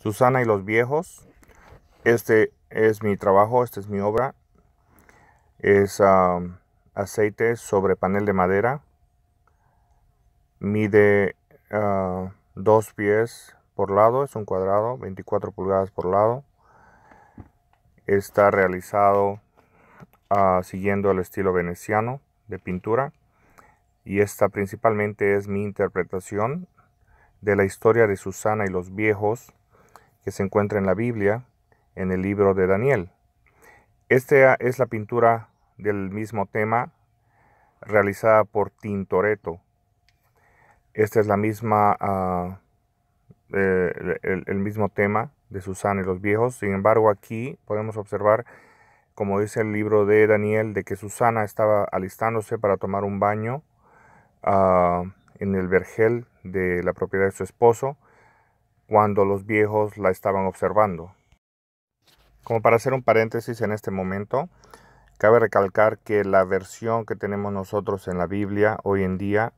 Susana y los viejos. Este es mi trabajo, esta es mi obra. Es aceite sobre panel de madera. Mide uh, dos pies por lado, es un cuadrado, 24 pulgadas por lado. Está realizado uh, siguiendo el estilo veneciano de pintura. Y esta principalmente es mi interpretación de la historia de Susana y los viejos que se encuentra en la Biblia, en el libro de Daniel. Esta es la pintura del mismo tema realizada por Tintoretto. Esta es la misma, uh, eh, el, mismo tema de Susana y los viejos. Sin embargo, aquí podemos observar, como dice el libro de Daniel, de que Susana estaba alistándose para tomar un baño uh, en el vergel de la propiedad de su esposo cuando los viejos la estaban observando. Como para hacer un paréntesis en este momento, cabe recalcar que la versión que tenemos nosotros en la Biblia hoy en día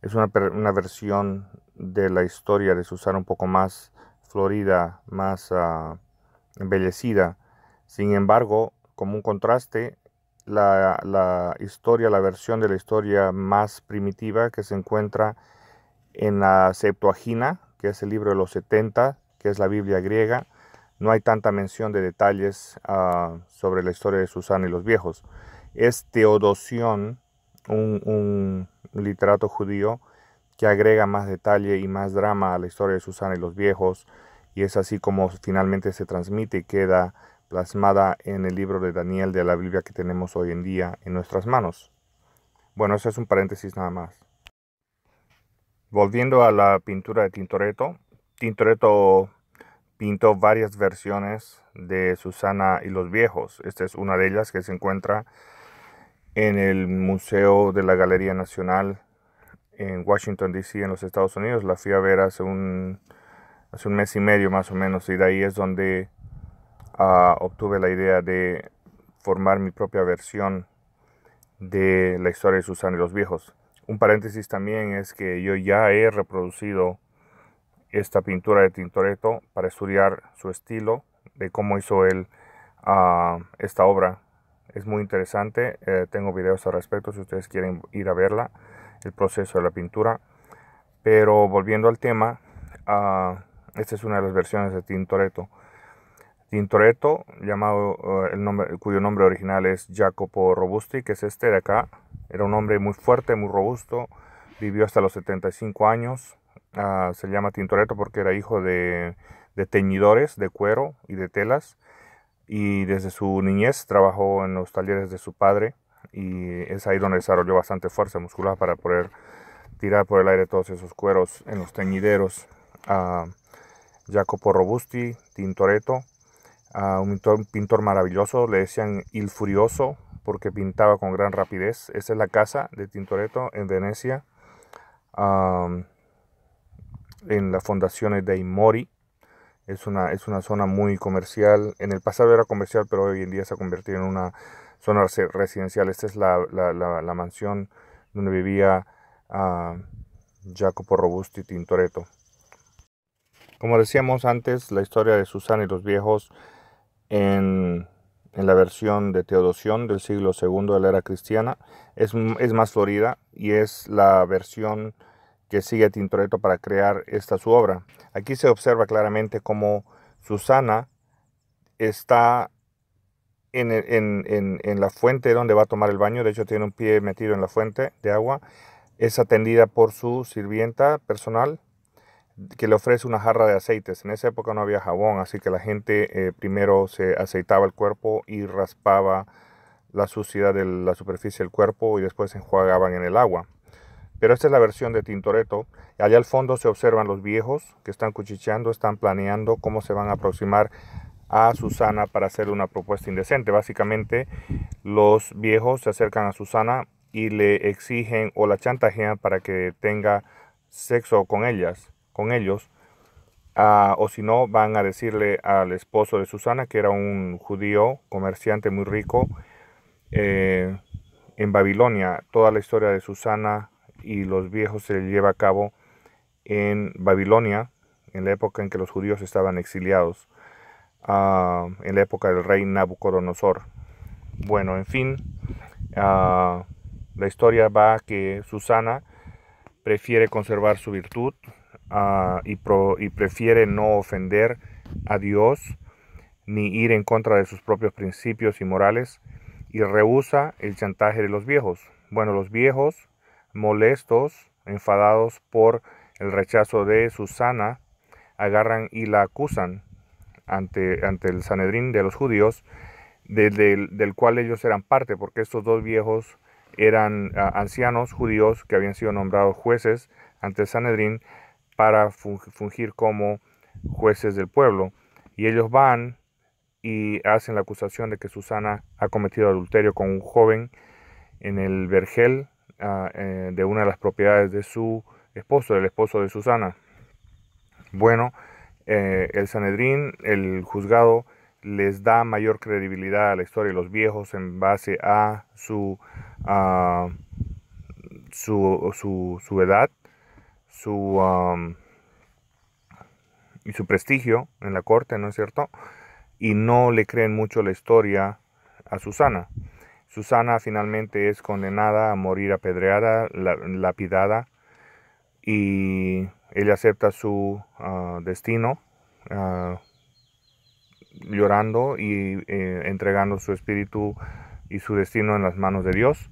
es una, versión de la historia de Susana un poco más florida, más uh, embellecida. Sin embargo, como un contraste, la, la, historia, la versión de la historia más primitiva que se encuentra en la Septuagina, que es el libro de los 70, que es la Biblia griega, no hay tanta mención de detalles uh, sobre la historia de Susana y los viejos. Es Teodosión, un, un, literato judío, que agrega más detalle y más drama a la historia de Susana y los viejos, y es así como finalmente se transmite y queda plasmada en el libro de Daniel de la Biblia que tenemos hoy en día en nuestras manos. Bueno, eso es un paréntesis nada más. Volviendo a la pintura de Tintoretto, Tintoretto pintó varias versiones de Susana y los viejos. Esta es una de ellas que se encuentra en el Museo de la Galería Nacional en Washington, D.C., en los Estados Unidos. La fui a ver hace un, mes y medio más o menos y de ahí es donde uh, obtuve la idea de formar mi propia versión de la historia de Susana y los viejos. Un paréntesis también es que yo ya he reproducido esta pintura de Tintoretto para estudiar su estilo, de cómo hizo él uh, esta obra. Es muy interesante, eh, tengo videos al respecto si ustedes quieren ir a verla, el proceso de la pintura. Pero volviendo al tema, uh, esta es una de las versiones de Tintoretto. Tintoretto, llamado, uh, el nombre, cuyo nombre original es Jacopo Robusti, que es este de acá, era un hombre muy fuerte, muy robusto, vivió hasta los 75 años. Uh, se llama Tintoretto porque era hijo de, teñidores de cuero y de telas. Y desde su niñez trabajó en los talleres de su padre. Y es ahí donde desarrolló bastante fuerza muscular para poder tirar por el aire todos esos cueros en los teñideros. Uh, Jacopo Robusti, Tintoretto, uh, un pintor, maravilloso, le decían Il Furioso porque pintaba con gran rapidez. Esta es la casa de Tintoretto en Venecia, en la Fondazione dei Mori. Es una, es una zona muy comercial. En el pasado era comercial, pero hoy en día se ha convertido en una zona residencial. Esta es la, la, mansión donde vivía Jacopo Robusti Tintoretto. Como decíamos antes, la historia de Susana y los viejos en la versión de Teodosión del siglo II de la era cristiana. Es, es, más florida y es la versión que sigue Tintoretto para crear esta su obra. Aquí se observa claramente cómo Susana está en, en, en, en, la fuente donde va a tomar el baño. De hecho, tiene un pie metido en la fuente de agua. Es atendida por su sirvienta personal que le ofrece una jarra de aceites. En esa época no había jabón, así que la gente eh, primero se aceitaba el cuerpo y raspaba la suciedad de la superficie del cuerpo y después se enjuagaban en el agua. Pero esta es la versión de Tintoretto. Allá al fondo se observan los viejos que están cuchicheando, están planeando cómo se van a aproximar a Susana para hacer una propuesta indecente. Básicamente, los viejos se acercan a Susana y le exigen o la chantajean para que tenga sexo con ellas con ellos. Uh, o si no, van a decirle al esposo de Susana, que era un judío comerciante muy rico, eh, en Babilonia. Toda la historia de Susana y los viejos se lleva a cabo en Babilonia, en la época en que los judíos estaban exiliados, ah, en la época del rey Nabucodonosor. Bueno, en fin, ah, la historia va que Susana prefiere conservar su virtud ah, y, prefiere no ofender a Dios ni ir en contra de sus propios principios y morales y rehúsa el chantaje de los viejos. Bueno, los viejos, molestos, enfadados por el rechazo de Susana, agarran y la acusan ante, ante el Sanedrín de los judíos, del cual ellos eran parte, porque estos dos viejos eran ah, ancianos judíos que habían sido nombrados jueces ante el Sanedrín para fungir como jueces del pueblo. Y ellos van y hacen la acusación de que Susana ha cometido adulterio con un joven en el vergel ah, eh, de una de las propiedades de su esposo, del esposo de Susana. Bueno, eh, el Sanedrín, el juzgado, les da mayor credibilidad a la historia de los viejos en base a su, su, su, edad su, y su prestigio en la corte, ¿no es cierto? Y no le creen mucho la historia a Susana. Susana finalmente es condenada a morir apedreada, lapidada, y ella acepta su ah, destino ah, llorando y eh, entregando su espíritu y su destino en las manos de Dios.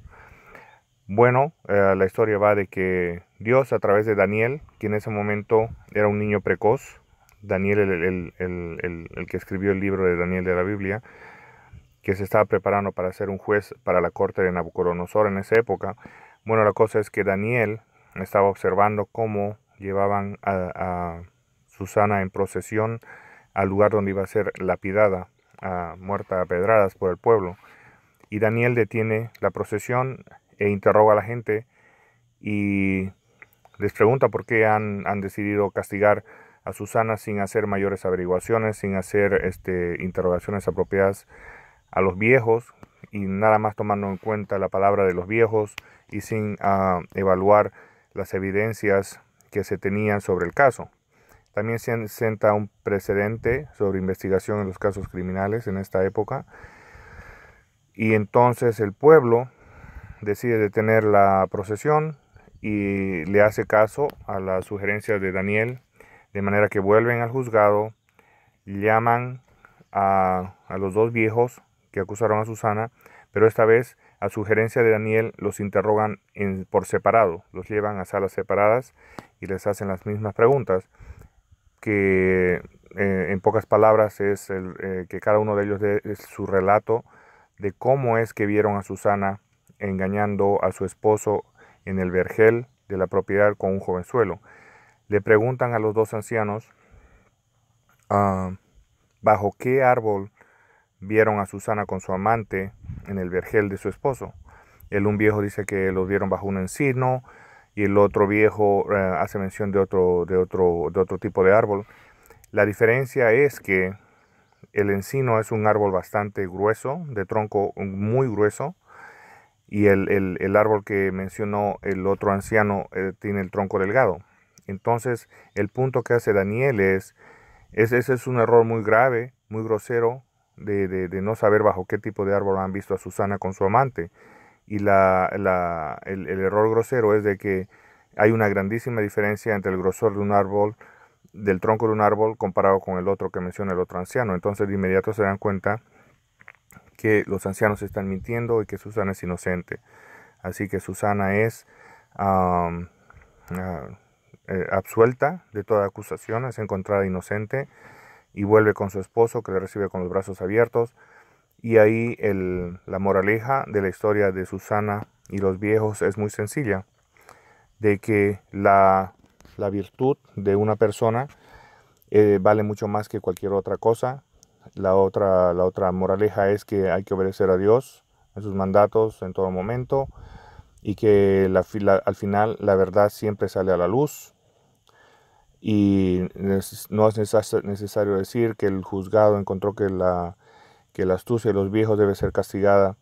Bueno, eh, la historia va de que Dios a través de Daniel, que en ese momento era un niño precoz, Daniel el, el que escribió el libro de Daniel de la Biblia, que se estaba preparando para ser un juez para la corte de Nabucodonosor en esa época. Bueno, la cosa es que Daniel estaba observando cómo llevaban a, Susana en procesión al lugar donde iba a ser lapidada, muerta a pedradas por el pueblo. Y Daniel detiene la procesión e interroga a la gente y les pregunta por qué han, decidido castigar a Susana sin hacer mayores averiguaciones, sin hacer este, interrogaciones apropiadas a los viejos y nada más tomando en cuenta la palabra de los viejos y sin ah, evaluar las evidencias que se tenían sobre el caso. También se senta un precedente sobre investigación en los casos criminales en esta época. Y entonces el pueblo decide detener la procesión y le hace caso a la sugerencia de Daniel, de manera que vuelven al juzgado, llaman a, los dos viejos que acusaron a Susana, pero esta vez, a sugerencia de Daniel, los interrogan por separado, los llevan a salas separadas y les hacen las mismas preguntas, que eh, en pocas palabras es el, eh, que cada uno de ellos dé su relato de cómo es que vieron a Susana engañando a su esposo en el vergel de la propiedad con un jovenzuelo. Le preguntan a los dos ancianos ah, bajo qué árbol vieron a Susana con su amante en el vergel de su esposo. El un viejo dice que lo vieron bajo un encino y el otro viejo eh, hace mención de otro, de, otro, de otro tipo de árbol. La diferencia es que el encino es un árbol bastante grueso, de tronco muy grueso, y el, árbol que mencionó el otro anciano eh, tiene el tronco delgado. Entonces, el punto que hace Daniel es, es, ese es un error muy grave, muy grosero, de, no saber bajo qué tipo de árbol han visto a Susana con su amante. Y la, el, error grosero es de que hay una grandísima diferencia entre el grosor de un árbol, del tronco de un árbol, comparado con el otro que menciona el otro anciano. Entonces de inmediato se dan cuenta que los ancianos están mintiendo y que Susana es inocente. Así que Susana es ah, eh, absuelta de toda acusación, es encontrada inocente y vuelve con su esposo que le recibe con los brazos abiertos. Y ahí la moraleja de la historia de Susana y los viejos es muy sencilla, de que la, la virtud de una persona eh, vale mucho más que cualquier otra cosa. La otra, la otra moraleja es que hay que obedecer a Dios en sus mandatos en todo momento y que al final la verdad siempre sale a la luz. Y no es necesario decir que el juzgado encontró que la, que la astucia de los viejos debe ser castigada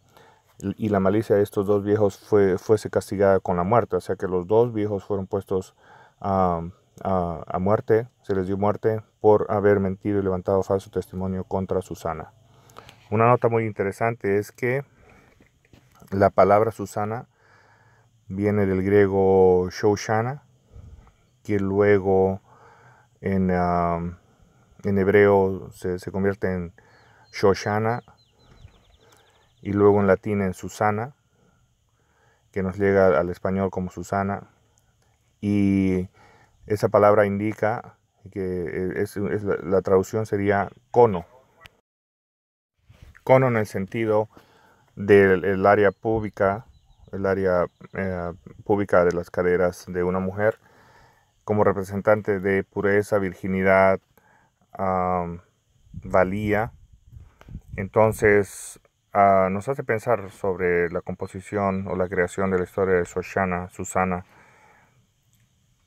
y la malicia de estos dos viejos fue, fuese castigada con la muerte, o sea que los dos viejos fueron puestos a muerte, se les dio muerte por haber mentido y levantado falso testimonio contra Susana. Una nota muy interesante es que la palabra Susana viene del griego Shoshana, que luego en, en hebreo se, se, convierte en Shoshana y luego en latín en Susana, que nos llega al español como Susana. Y esa palabra indica que es, la, traducción sería cono. Cono en el sentido del área pública, el área eh, pública de las caderas de una mujer, como representante de pureza, virginidad, valía. Entonces, ah, nos hace pensar sobre la composición o la creación de la historia de Shoshana, Susana,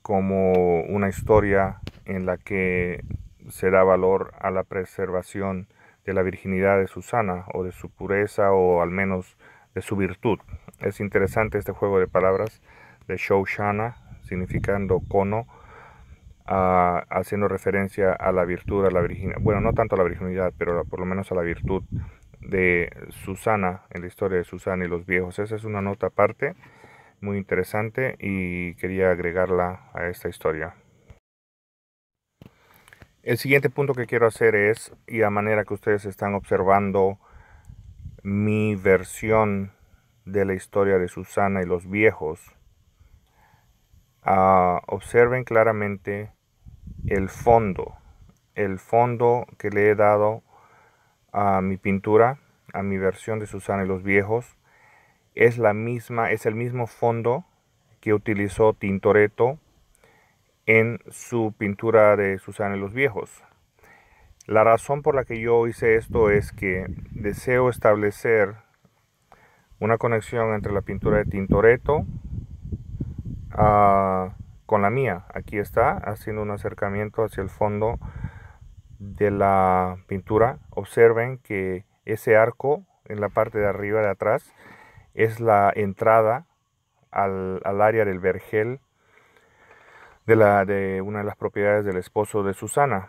como una historia en la que se da valor a la preservación de la virginidad de Susana o de su pureza o al menos de su virtud. Es interesante este juego de palabras de Shoshana, significando cono, haciendo referencia a la virtud, a la virginidad, bueno, no tanto a la virginidad, pero por lo menos a la virtud de Susana, en la historia de Susana y los viejos. Esa es una nota aparte muy interesante y quería agregarla a esta historia. El siguiente punto que quiero hacer es, y a manera que ustedes están observando mi versión de la historia de Susana y los viejos, uh, observen claramente el fondo, el fondo que le he dado a mi pintura, a mi versión de Susana y los viejos, es la misma, es el mismo fondo que utilizó Tintoretto en su pintura de Susana y los Viejos. La razón por la que yo hice esto es que deseo establecer una conexión entre la pintura de Tintoretto ah, con la mía. Aquí está, haciendo un acercamiento hacia el fondo de la pintura. Observen que ese arco en la parte de arriba de atrás es la entrada al, área del vergel de, la, de una de las propiedades del esposo de Susana.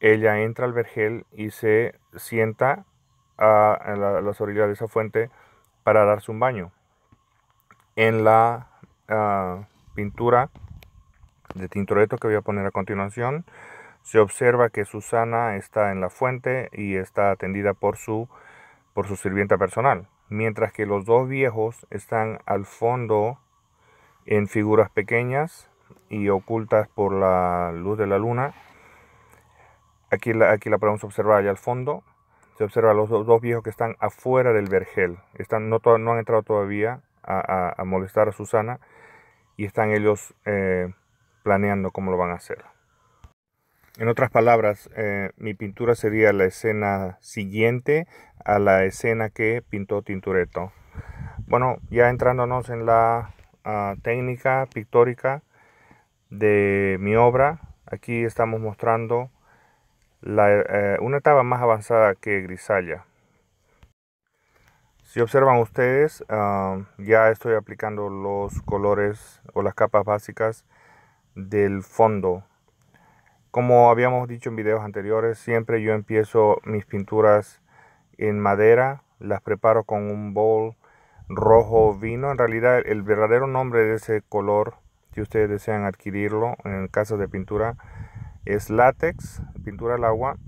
Ella entra al vergel y se sienta a, las orillas de esa fuente para darse un baño. En la ah, pintura de Tintoretto que voy a poner a continuación, se observa que Susana está en la fuente y está atendida por su, por su sirvienta personal mientras que los dos viejos están al fondo en figuras pequeñas y ocultas por la luz de la luna. Aquí la, aquí la podemos observar allá al fondo. Se observa los dos, viejos que están afuera del vergel. Están, no, han entrado todavía a, molestar a Susana y están ellos eh, planeando cómo lo van a hacer. En otras palabras, eh, mi pintura sería la escena siguiente a la escena que pintó Tintoretto. Bueno, ya entrándonos en la ah, técnica pictórica de mi obra, aquí estamos mostrando eh, una etapa más avanzada que Grisalla. Si observan ustedes, ah, ya estoy aplicando los colores o las capas básicas del fondo como habíamos dicho en videos anteriores, siempre yo empiezo mis pinturas en madera, las preparo con un bol rojo vino. En realidad el verdadero nombre de ese color, si ustedes desean adquirirlo en caso de pintura, es látex, pintura al agua,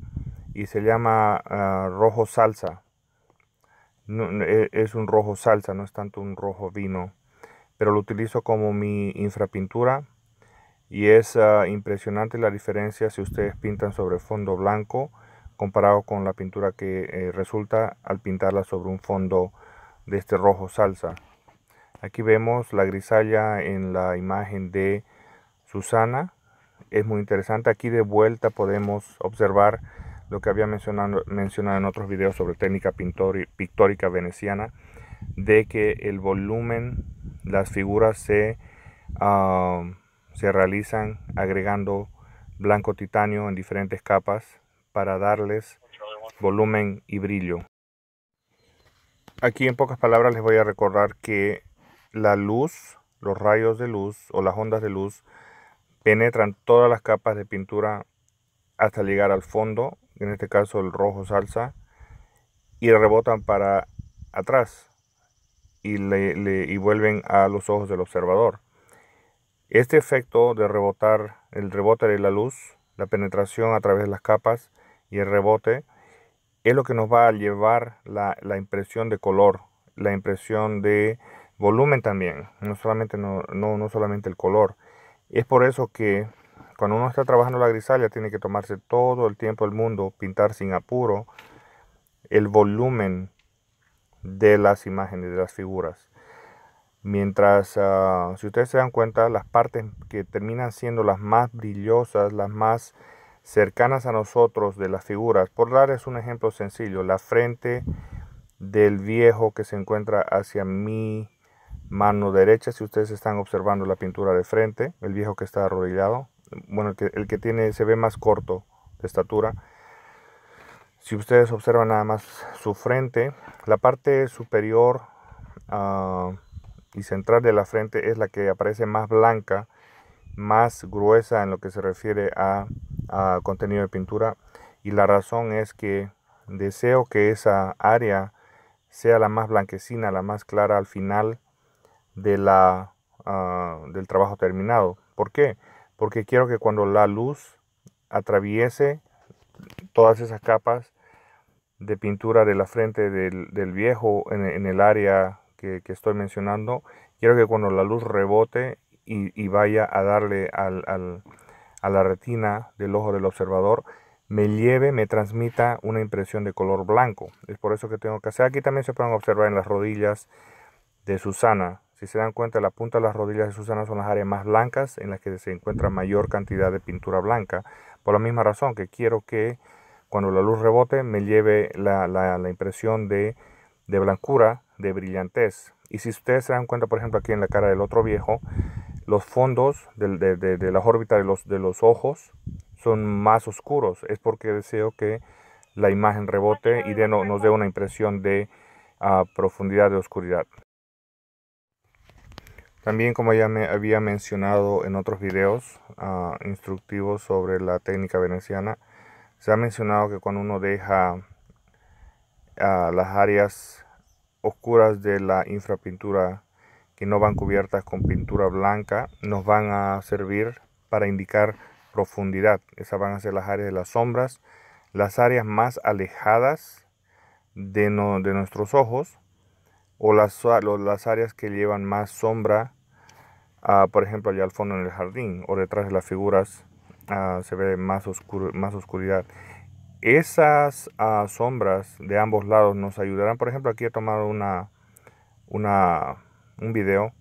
y se llama ah, rojo salsa. E, es un rojo salsa, no es tanto un rojo vino, pero lo utilizo como mi infrapintura y es ah, impresionante la diferencia si ustedes pintan sobre fondo blanco comparado con la pintura que eh, resulta al pintarla sobre un fondo de este rojo salsa. Aquí vemos la grisalla en la imagen de Susana. Es muy interesante. Aquí de vuelta podemos observar lo que había mencionado, mencionado en otros videos sobre técnica pictórica veneciana, de que el volumen, las figuras se... Ah, se realizan agregando blanco titanio en diferentes capas para darles volumen y brillo. Aquí en pocas palabras les voy a recordar que la luz, los rayos de luz o las ondas de luz penetran todas las capas de pintura hasta llegar al fondo, en este caso el rojo salsa, y rebotan para atrás y, le, y vuelven a los ojos del observador. Este efecto de rebotar, el rebote de la luz, la penetración a través de las capas y el rebote, es lo que nos va a llevar la, impresión de color, la impresión de volumen también, no solamente, no, no, solamente el color. Es por eso que cuando uno está trabajando la grisalia tiene que tomarse todo el tiempo del mundo, pintar sin apuro el volumen de las imágenes, de las figuras. Mientras, ah, si ustedes se dan cuenta, las partes que terminan siendo las más brillosas, las más cercanas a nosotros de las figuras, por darles un ejemplo sencillo, la frente del viejo que se encuentra hacia mi mano derecha, si ustedes están observando la pintura de frente, el viejo que está arrodillado, bueno, el que, el que tiene, se ve más corto de estatura, si ustedes observan nada más su frente, la parte superior uh, y central de la frente es la que aparece más blanca, más gruesa en lo que se refiere a, contenido de pintura. Y la razón es que deseo que esa área sea la más blanquecina, la más clara al final de la, ah, del trabajo terminado. ¿Por qué? Porque quiero que cuando la luz atraviese todas esas capas de pintura de la frente del, viejo en, el área que, estoy mencionando, quiero que cuando la luz rebote y, vaya a darle al, a la retina del ojo del observador, me lleve, me transmita una impresión de color blanco. Es por eso que tengo que hacer. Aquí también se pueden observar en las rodillas de Susana. Si se dan cuenta, la punta de las rodillas de Susana son las áreas más blancas en las que se encuentra mayor cantidad de pintura blanca. Por la misma razón que quiero que cuando la luz rebote me lleve la, impresión de, blancura, de brillantez. Y si ustedes se dan cuenta, por ejemplo, aquí en la cara del otro viejo, los fondos de, de, la órbita de los, de los ojos son más oscuros. Es porque deseo que la imagen rebote y de, nos dé una impresión de ah, profundidad de oscuridad. También como ya me había mencionado en otros videos ah, instructivos sobre la técnica veneciana, se ha mencionado que cuando uno deja ah, las áreas oscuras de la infrapintura que no van cubiertas con pintura blanca, nos van a servir para indicar profundidad. Esas van a ser las áreas de las sombras, las áreas más alejadas de, de nuestros ojos o las, las, áreas que llevan más sombra, ah, por ejemplo, allá al fondo en el jardín o detrás de las figuras Ah, se ve más, más oscuridad. Esas ah, sombras de ambos lados nos ayudarán. Por ejemplo, aquí he tomado una, una, un video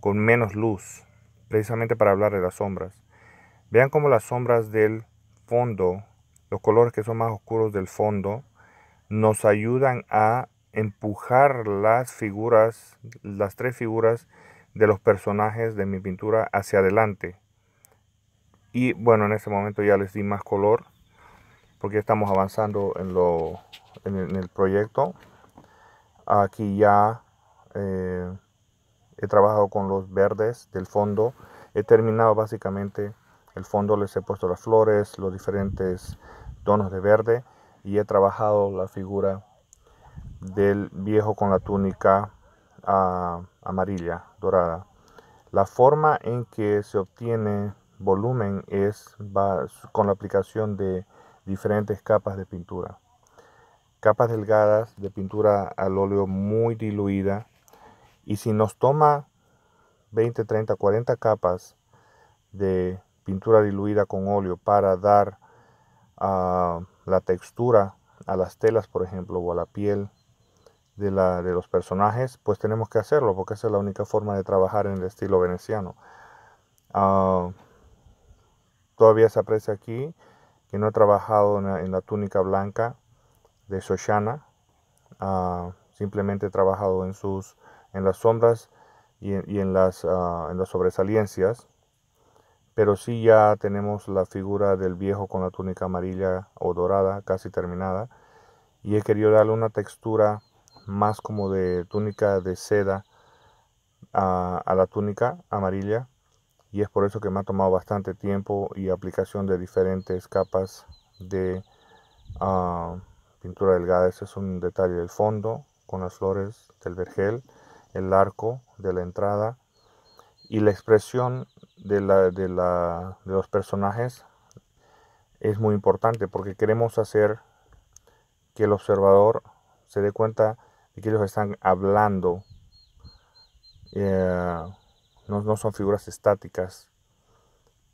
con menos luz, precisamente para hablar de las sombras. Vean cómo las sombras del fondo, los colores que son más oscuros del fondo, nos ayudan a empujar las figuras, las tres figuras de los personajes de mi pintura hacia adelante. Y bueno, en este momento ya les di más color porque estamos avanzando en, lo, en, el, proyecto. Aquí ya eh, he trabajado con los verdes del fondo. He terminado básicamente el fondo, les he puesto las flores, los diferentes tonos de verde y he trabajado la figura del viejo con la túnica ah, amarilla, dorada. La forma en que se obtiene volumen es con la aplicación de diferentes capas de pintura. Capas delgadas de pintura al óleo muy diluida. Y si nos toma 20, 30, 40 capas de pintura diluida con óleo para dar ah, la textura a las telas, por ejemplo, o a la piel de, la, de los personajes, pues tenemos que hacerlo porque esa es la única forma de trabajar en el estilo veneciano. Ah, Todavía se aprecia aquí que no he trabajado en la, túnica blanca de Shoshana. Ah, simplemente he trabajado en, sus, en las sombras y, en, las, uh, en las sobresaliencias. Pero sí ya tenemos la figura del viejo con la túnica amarilla o dorada casi terminada. Y he querido darle una textura más como de túnica de seda a la túnica amarilla y es por eso que me ha tomado bastante tiempo y aplicación de diferentes capas de ah, pintura delgada. Este es un detalle del fondo con las flores del vergel, el arco de la entrada y la expresión de, la, de, la, de los personajes es muy importante porque queremos hacer que el observador se dé cuenta de que ellos están hablando. Eh, no, son figuras estáticas.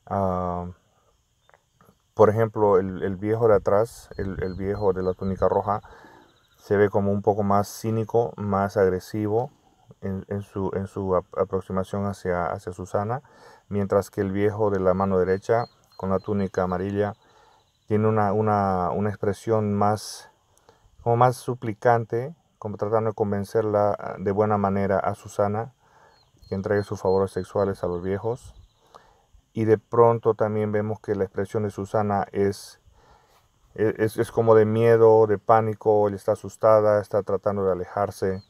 Ah, por ejemplo, el, viejo de atrás, el, viejo de la túnica roja, se ve como un poco más cínico, más agresivo en, su, en su aproximación hacia, hacia Susana, mientras que el viejo de la mano derecha, con la túnica amarilla, tiene una, una, una expresión más, como más suplicante, como tratando de convencerla ah, de buena manera a Susana que entregue sus favores sexuales a los viejos. Y de pronto también vemos que la expresión de Susana es, es, es como de miedo, de pánico, ella está asustada, está tratando de alejarse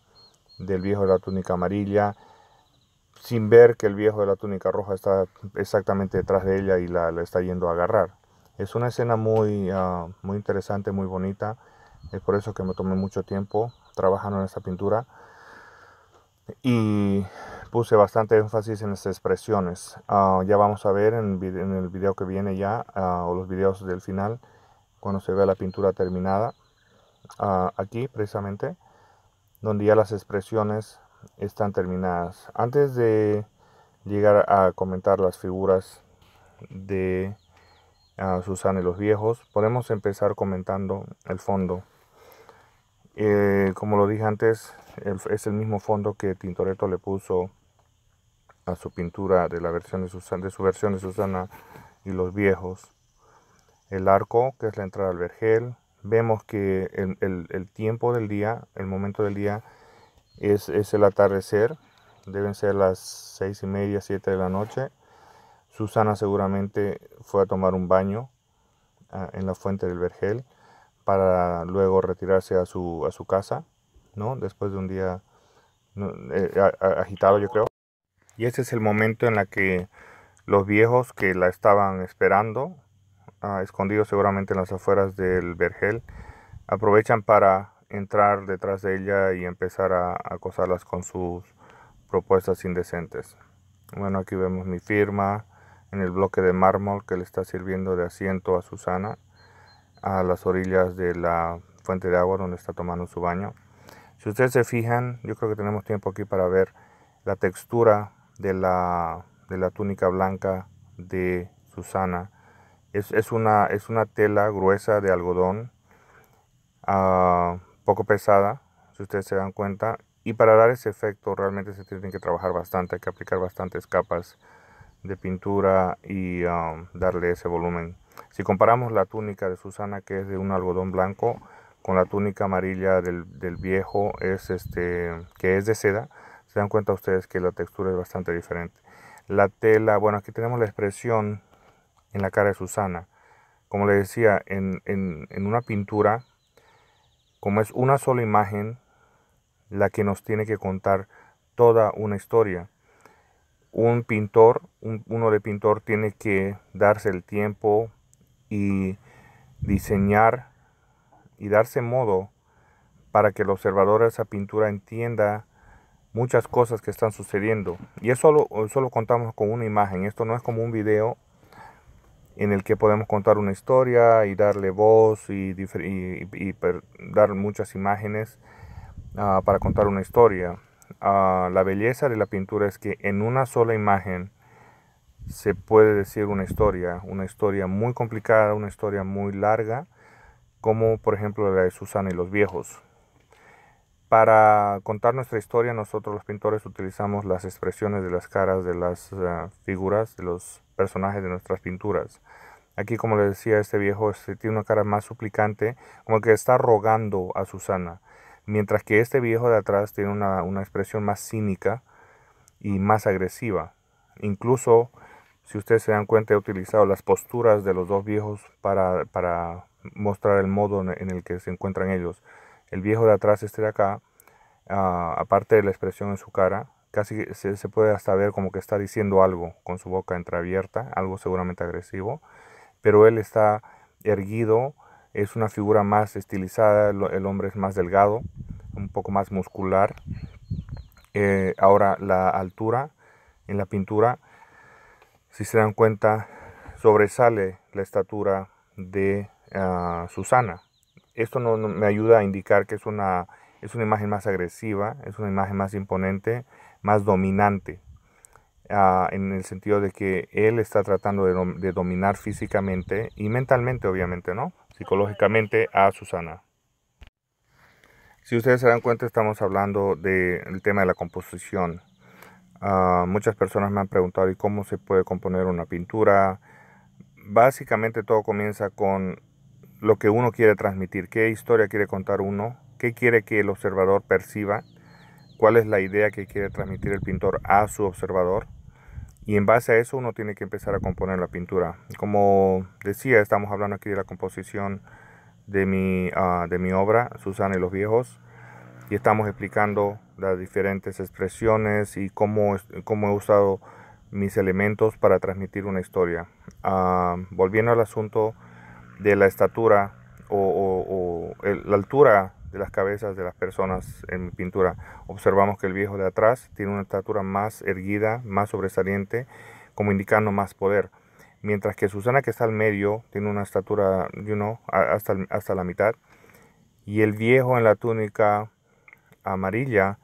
del viejo de la túnica amarilla, sin ver que el viejo de la túnica roja está exactamente detrás de ella y la, está yendo a agarrar. Es una escena muy, ah, muy interesante, muy bonita. Es por eso que me tomé mucho tiempo trabajando en esta pintura. Y puse bastante énfasis en las expresiones. Ah, ya vamos a ver en, el video que viene ya, ah, o los videos del final, cuando se vea la pintura terminada. Ah, aquí precisamente, donde ya las expresiones están terminadas. Antes de llegar a comentar las figuras de Susana y los viejos, podemos empezar comentando el fondo. Eh, como lo dije antes, es el mismo fondo que Tintoretto le puso a su pintura de la versión de, Susana, de su versión de Susana y los viejos. El arco, que es la entrada al vergel. Vemos que el, tiempo del día, el momento del día, es, el atardecer. Deben ser las seis y media, siete de la noche. Susana seguramente fue a tomar un baño ah, en la fuente del vergel para luego retirarse a su, a su casa, ¿no? Después de un día eh, agitado, yo creo. Y ese es el momento en la que los viejos que la estaban esperando, escondidos seguramente en las afueras del vergel, aprovechan para entrar detrás de ella y empezar a acosarlas con sus propuestas indecentes. Bueno, aquí vemos mi firma en el bloque de mármol que le está sirviendo de asiento a Susana a las orillas de la fuente de agua donde está tomando su baño. Si ustedes se fijan, yo creo que tenemos tiempo aquí para ver la textura de la, de la túnica blanca de Susana. Es, es, una, es una tela gruesa de algodón, uh, poco pesada, si ustedes se dan cuenta. Y para dar ese efecto realmente se tienen que trabajar bastante, hay que aplicar bastantes capas de pintura y um, darle ese volumen. Si comparamos la túnica de Susana, que es de un algodón blanco, con la túnica amarilla del, del viejo, es este, que es de seda, se dan cuenta ustedes que la textura es bastante diferente. La tela, bueno, aquí tenemos la expresión en la cara de Susana. Como le decía, en, una pintura, como es una sola imagen, la que nos tiene que contar toda una historia. Un pintor, uno de pintor, tiene que darse el tiempo y diseñar y darse modo para que el observador de esa pintura entienda muchas cosas que están sucediendo. Y eso solo, solo contamos con una imagen. Esto no es como un video en el que podemos contar una historia y darle voz y, dar muchas imágenes ah, para contar una historia. Ah, la belleza de la pintura es que en una sola imagen se puede decir una historia, una historia muy complicada, una historia muy larga, como por ejemplo la de Susana y los viejos. Para contar nuestra historia, nosotros los pintores utilizamos las expresiones de las caras de las eh, figuras, de los personajes de nuestras pinturas. Aquí, como les decía, este viejo este, tiene una cara más suplicante, como que está rogando a Susana, mientras que este viejo de atrás tiene una, expresión más cínica y más agresiva. Incluso, si ustedes se dan cuenta, he utilizado las posturas de los dos viejos para, para mostrar el modo en el que se encuentran ellos. El viejo de atrás, este de acá, ah, aparte de la expresión en su cara, casi se, puede hasta ver como que está diciendo algo con su boca entreabierta, algo seguramente agresivo, pero él está erguido, es una figura más estilizada, el, hombre es más delgado, un poco más muscular. Eh, ahora la altura en la pintura, si se dan cuenta, sobresale la estatura de uh, Susana. Esto no, me ayuda a indicar que es una, es una imagen más agresiva, es una imagen más imponente, más dominante. Uh, en el sentido de que él está tratando de, dominar físicamente y mentalmente, obviamente, ¿no? Psicológicamente a Susana. Si ustedes se dan cuenta, estamos hablando del tema de la composición. Uh, muchas personas me han preguntado, ¿y cómo se puede componer una pintura? Básicamente todo comienza con lo que uno quiere transmitir, qué historia quiere contar uno, qué quiere que el observador perciba, cuál es la idea que quiere transmitir el pintor a su observador. Y en base a eso uno tiene que empezar a componer la pintura. Como decía, estamos hablando aquí de la composición de mi, uh, de mi obra, Susana y los viejos, y estamos explicando las diferentes expresiones y cómo, cómo he usado mis elementos para transmitir una historia. Uh, volviendo al asunto de la estatura o, la altura de las cabezas de las personas en mi pintura, observamos que el viejo de atrás tiene una estatura más erguida, más sobresaliente, como indicando más poder. Mientras que Susana que está al medio tiene una estatura, you know, hasta, hasta la mitad. Y el viejo en la túnica amarilla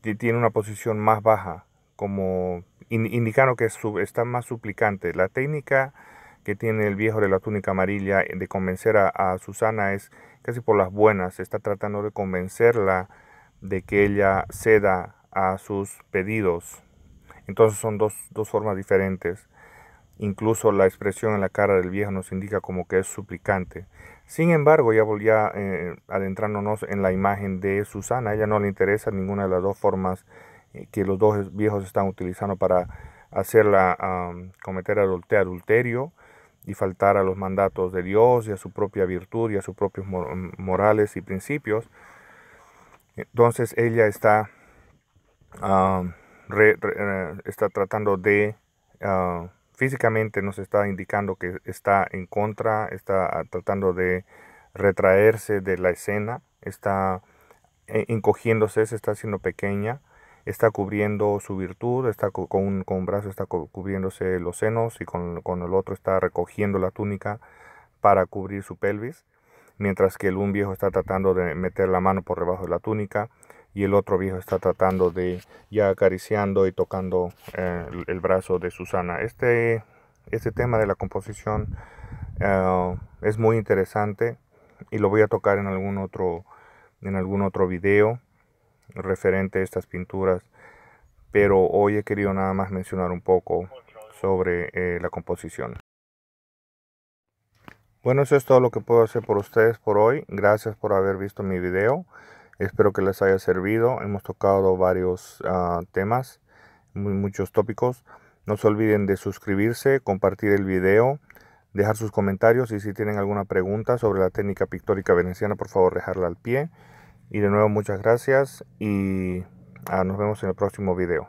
tiene una posición más baja, como indicando que está más suplicante. La técnica que tiene el viejo de la túnica amarilla de convencer a, a, Susana es casi por las buenas, está tratando de convencerla de que ella ceda a sus pedidos. Entonces son dos, dos formas diferentes. Incluso la expresión en la cara del viejo nos indica como que es suplicante. Sin embargo, ya volvía eh, adentrándonos en la imagen de Susana, a ella no le interesa ninguna de las dos formas eh, que los dos viejos están utilizando para hacerla um, cometer adulterio y faltar a los mandatos de Dios y a su propia virtud y a sus propios morales y principios. Entonces ella está, re, re, está tratando de uh, físicamente nos está indicando que está en contra, está ah, tratando de retraerse de la escena, está eh, encogiéndose, se está haciendo pequeña, está cubriendo su virtud, está con un, con un brazo está cubriéndose los senos y con, con, el otro está recogiendo la túnica para cubrir su pelvis, mientras que el un viejo está tratando de meter la mano por debajo de la túnica y el otro viejo está tratando de ya acariciando y tocando eh, el, brazo de Susana. Este, este tema de la composición uh, es muy interesante y lo voy a tocar en algún otro en algún otro video referente a estas pinturas pero hoy he querido nada más mencionar un poco sobre eh, la composición bueno eso es todo lo que puedo hacer por ustedes por hoy gracias por haber visto mi video Espero que les haya servido. Hemos tocado varios uh, temas, muchos tópicos. No se olviden de suscribirse, compartir el video, dejar sus comentarios y si tienen alguna pregunta sobre la técnica pictórica veneciana, por favor dejarla al pie. Y de nuevo muchas gracias y uh, nos vemos en el próximo video.